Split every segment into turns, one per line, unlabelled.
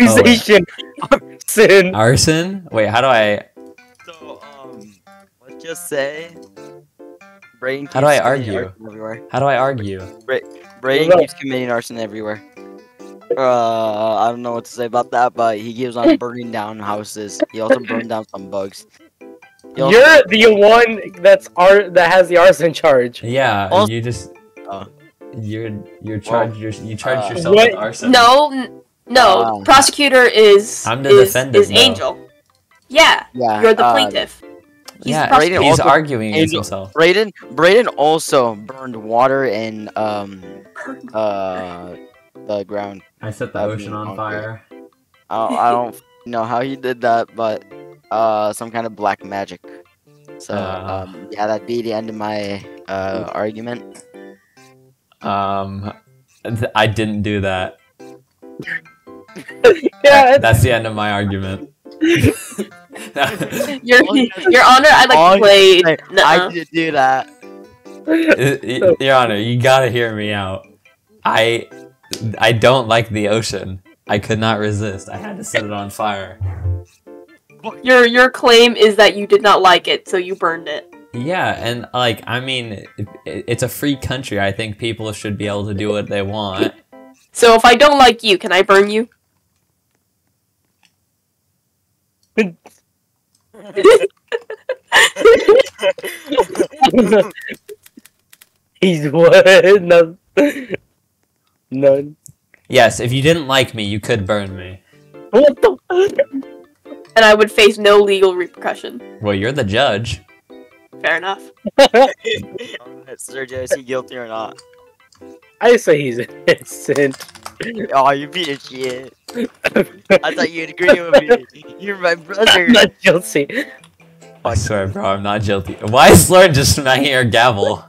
accusation. Arson.
Arson? Wait, how do I?
So, um, let's just say. Braden
How do I argue?
arson Everywhere.
How do I argue?
Braden
Well,
keeps committing arson everywhere. Uh, I don't know what to say about that, but he keeps on burning down houses. He also burned down some bugs.
You're the one that's ar- that has the arson charge.
Yeah,
Also-
you just.
Oh.
You're you're charged. You're, you charged
uh,
yourself
What?
with arson.
No, n- no.
Wow.
Prosecutor is
I'm the
is,
defendant,
is
though.
Angel. Yeah,
Yeah,
you're the
uh,
plaintiff. He's
yeah,
the prosecutor.
he's
also-
arguing against himself.
Braden, Braden also burned water in um uh the ground.
I set the
That'd
ocean
be
on
okay.
fire.
I don't, I don't know how he did that, but uh some kind of black magic. So
Uh.
um, yeah, that'd be the end of my uh argument.
Um, th- I didn't do that.
Yeah,
That's the end of my argument.
Your Your Honor, I like played.
I
Nuh-uh.
didn't do that.
Uh, your Honor, you gotta hear me out. I I don't like the ocean. I could not resist. I had to set it on fire.
Your your claim is that you did not like it, so you burned it.
Yeah, and like I mean, it, it's a free country. I think people should be able to do what they want.
So if I don't like you, can I burn you?
He's what? None. None.
Yes, if you didn't like me, you could burn me.
What the?
And I would face no legal repercussion.
Well, you're the judge.
Fair enough.
Sergio, is he guilty or not?
I say he's innocent.
Oh, you piece of shit. I thought you'd agree with me. You're my brother.
I'm not guilty.
I swear, bro, I'm not guilty. Why is Lauren just smacking her gavel?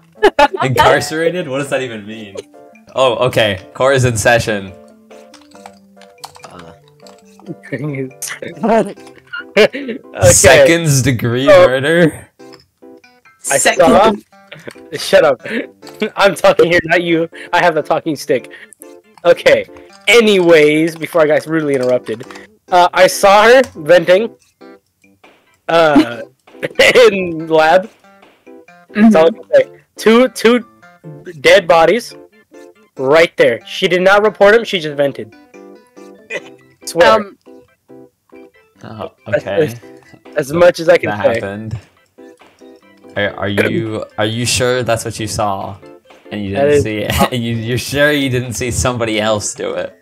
Incarcerated? What does that even mean? Oh, okay. Court is in session.
Uh,
okay.
Seconds degree
Oh.
murder.
I
Second.
Shut up. I'm talking here, not you. I have the talking stick. Okay. Anyways, before I got rudely interrupted, uh, I saw her venting. Uh, in lab. That's all I can say. Two two dead bodies, right there. She did not report them. She just vented. Swear.
Um,
Oh, okay.
as much as I can
That
say.
happened. Are, are you are you sure that's what you saw? And you didn't
is,
see it. you, you're sure you didn't see somebody else do it?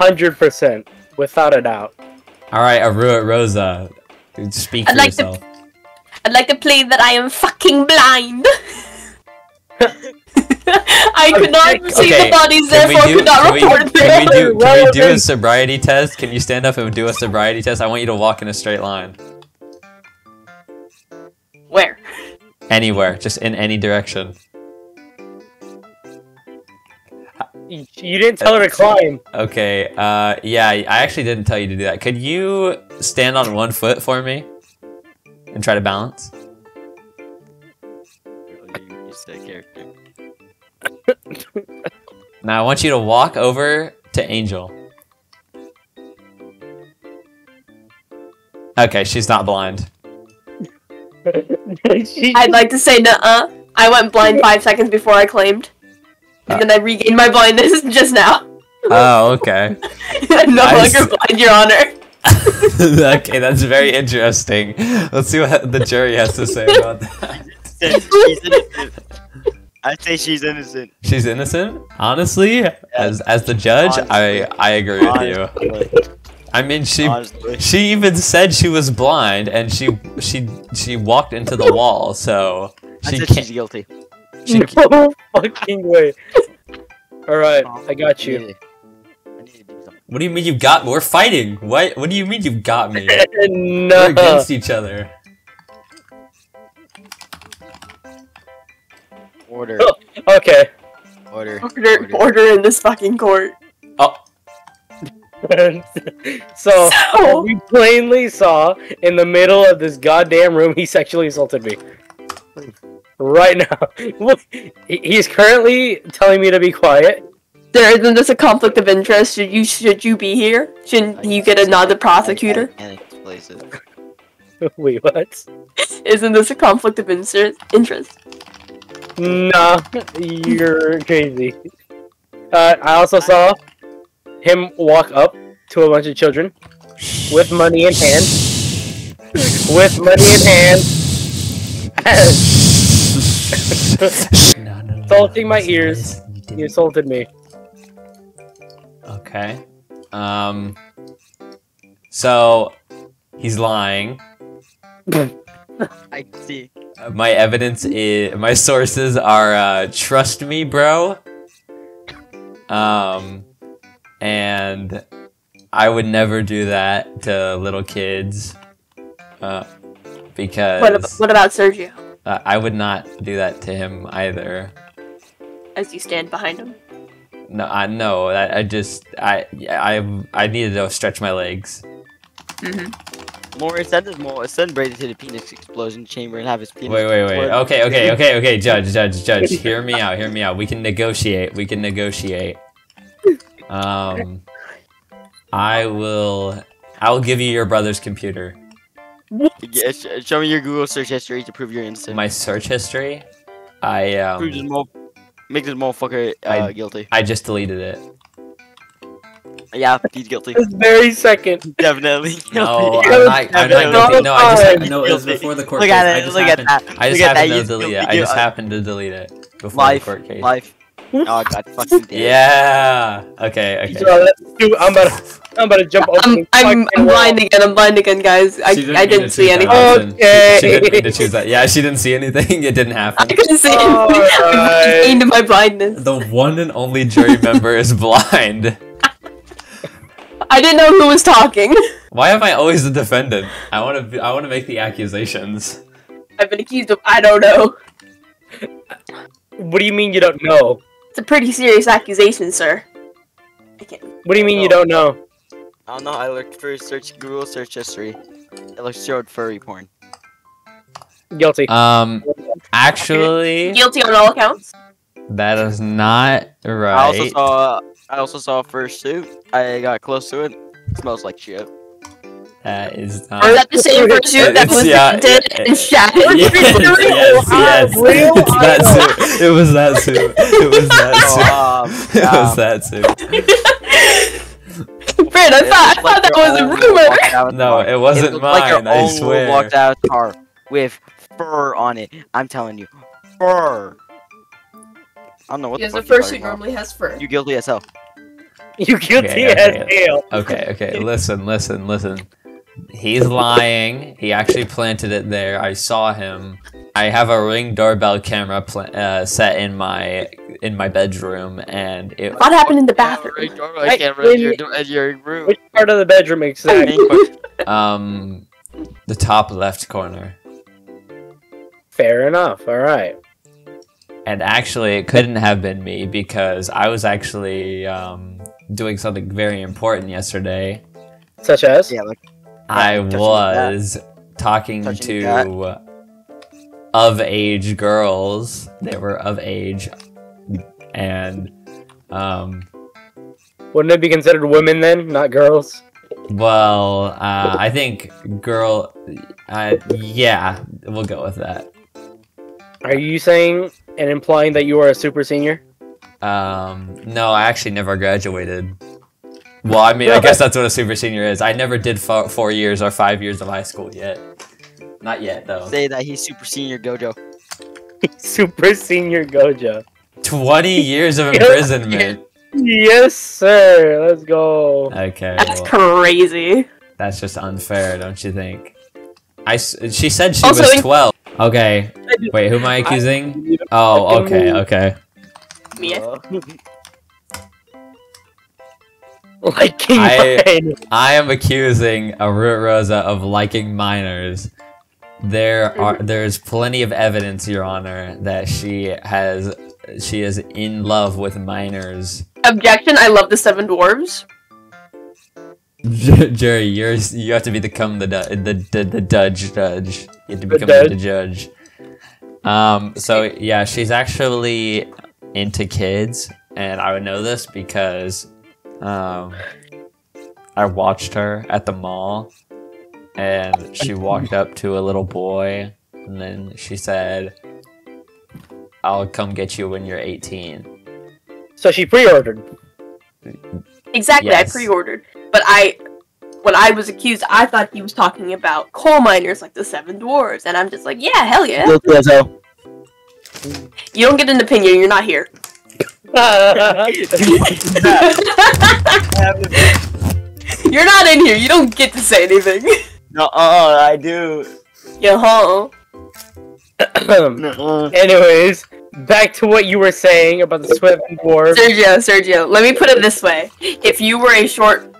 Hundred percent, without a doubt.
All right, Arua Rosa, speak for
I'd like to-
yourself.
I'd like to plead that I am fucking blind. I could not
Okay,
see
okay,
the bodies,
Can we
therefore
do?
could not
Can we,
report
can we
them.
do? Can we do a sobriety test? Can you stand up and do a sobriety test? I want you to walk in a straight line,
Where?
anywhere, just in any direction.
You you didn't tell her to climb.
Okay. Uh, yeah, I actually didn't tell you to do that. Could you stand on one foot for me and try to balance?
you just character.
Now I want you to walk over to Angel. Okay, she's not blind.
I'd like to say nuh-uh. I went blind five seconds before I claimed. And then I regained my blindness just now.
Oh, okay.
I'm no
I
longer blind, Your Honor.
okay, that's very interesting. Let's see what the jury has to say about that.
she's innocent. I say she's innocent.
She's innocent? Honestly, as as the judge, I I agree with you. I mean, she
Honestly.
she even said she was blind and she she she walked into the wall, so
I
she
said
can't.
she's guilty.
She,
no fucking way. All right, I got you.
I need to- I need to do something.
what do you mean you got? We're fighting. What what do you mean you got me?
no.
We're against each other.
Order.
Oh, okay.
Order.
Order, order in this fucking court.
Oh,
so
So-
we plainly saw in the middle of this goddamn room he sexually assaulted me. Right now. Look, he's currently telling me to be quiet.
There isn't this a conflict of interest? Should you should you be here? Shouldn't you get a nod to prosecutor?
Panic places.
Wait, what?
Isn't this a conflict of interest?
Nah, you're crazy. Uh, I also saw him walk up to a bunch of children with money in hand. with money in hand. Salting my ears.
you
He insulted me.
Okay. Um. So he's lying.
I see.
My evidence is my sources are uh, trust me, bro. Um, and I would never do that to little kids. Uh, because
What about, what about Sergio?
Uh, I would not do that to him either.
As you stand behind him.
No, I no. I, I just I I I needed to stretch my legs.
More send this more send Brady to the penis explosion chamber and have his penis.
Wait, wait, wait.
explode.
Okay, okay, okay, okay. Judge, judge, judge. Hear me out. Hear me out. We can negotiate. We can negotiate. Um, I will. I will give you your brother's computer.
Yeah, sh- show me your Google search history to prove you're innocent.
My search history. I
prove this
um.
make this motherfucker uh,
I-
guilty.
I just deleted it.
Yeah, he's guilty.
This very second.
Definitely.
No. I'm not. I'm not guilty. No, I just.
Fine.
No, it was before the court
Look
case.
at
I
it.
just
Look at
happened.
that.
I just
Look at that.
to delete it. I just
Uh,
happened to delete it before
Life.
the court case.
Life. Oh god, fucking damn.
Yeah. Okay. Okay.
So, let's do- I'm about to, I'm about to jump over.
I'm
the
I'm, I'm blind again. I'm blind again, guys. I,
She
I didn't see anything.
option.
Okay.
She didn't mean to choose that. Yeah, she didn't see anything. It didn't happen.
I
happen.
couldn't see anything. I'm into my blindness.
The one and only jury member is blind.
I didn't know who was talking.
Why am I always the defendant? I want to. I want to make the accusations.
I've been accused of I don't know.
What do you mean you don't know?
It's a pretty serious accusation, sir. I can't.
What do you mean you don't know?
I don't know. I looked for search Google search history. It looks showed furry porn.
Guilty.
Um, actually,
Guilty on all accounts.
that is not right.
I also saw. I also saw a fursuit. I got close to it. It smells like shit.
That is
Or is
not.
that the same pursuit that was
yeah,
invented
yeah,
and shattered?
Yes, yes, yes.
real
It's that suit. It was that suit. It was that
Oh,
suit. It was that suit.
Fred, I thought, I thought that was a rumor.
No, it wasn't
looked like your
mine, I
own
swear.
walked out of the car with fur on it. I'm telling you, fur. I don't know what
Because
the
the
fuck you're
fursuit
talking about.
normally has fur.
You guilty as hell.
You guilty
Okay,
as hell.
Okay, okay. Listen, listen, listen. He's lying. He actually planted it there. I saw him. I have a ring doorbell camera pla- uh, set in my in my bedroom, and it.
What happened in the bathroom?
I can't
Wait,
run your,
wait.
your room.
Which part of the bedroom exactly?
Um, the top left corner.
Fair enough. All right.
And actually, it couldn't have been me because I was actually um, doing something very important yesterday.
Such as?
Yeah, like
I
touching the cat.
was talking
Touching the
to of age girls. They were of age, and um,
Wouldn't it be considered women then, not girls?
well, uh, I think girl. Uh, yeah, we'll go with that.
Are you saying and implying that you are a super senior?
Um, no, I actually never graduated. Well, I mean, I guess that's what a super senior is. I never did fo- four years or five years of high school yet. Not yet, though.
say that he's super senior Gojo.
super senior Gojo.
20 years of imprisonment.
Yes, sir. Let's go.
Okay,
That's
well,
crazy.
that's just unfair, don't you think? I, she said she
Also
was 12. Okay, wait, who am I accusing? Oh, okay, okay.
Mia.
Liking
I-
mine.
I am accusing a Root Rosa of liking minors. There are there's plenty of evidence, Your Honor, that she has she is in love with minors.
Objection, I love the Seven Dwarves.
Jerry, you're you have to become the the the, the judge judge. You have to become
judge?
the judge. Um. So yeah, she's actually into kids, and I would know this because um, I watched her at the mall, and she walked up to a little boy, and then she said, "I'll come get you when you're 18."
So she pre-ordered.
Exactly,
Yes.
I pre-ordered, but I, when I was accused, I thought he was talking about coal miners like the Seven Dwarves, and I'm just like, yeah, hell yeah.
Guilty as hell.
You don't get an opinion. You're not here. You're not in here. You don't get to say anything.
No, uh, I do.
yeah, huh?
Uh-uh.
Anyways, back to what you were saying about the Swift Dwarf.
Sergio, Sergio. Let me put it this way: If you were a short,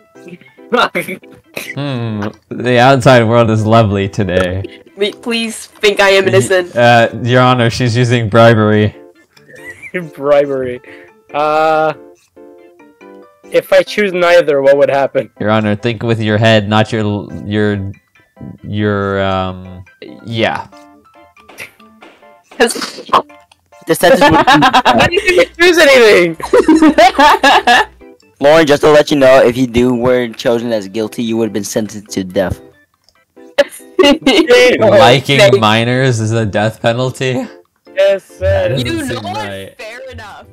Hmm. The outside world is lovely today.
please think I am innocent.
Uh, Your Honor, she's using bribery.
bribery. Uh, if I choose neither, what would happen?
Your Honor, think with your head, not your your your um. Yeah.
Because
The sentence would
I didn't choose anything.
Lauren, just to let you know, if you do were chosen as guilty, you would have been sentenced to death.
Liking minors is a death penalty.
Yes, sir.
You know
seem
what?
right.
Fair enough.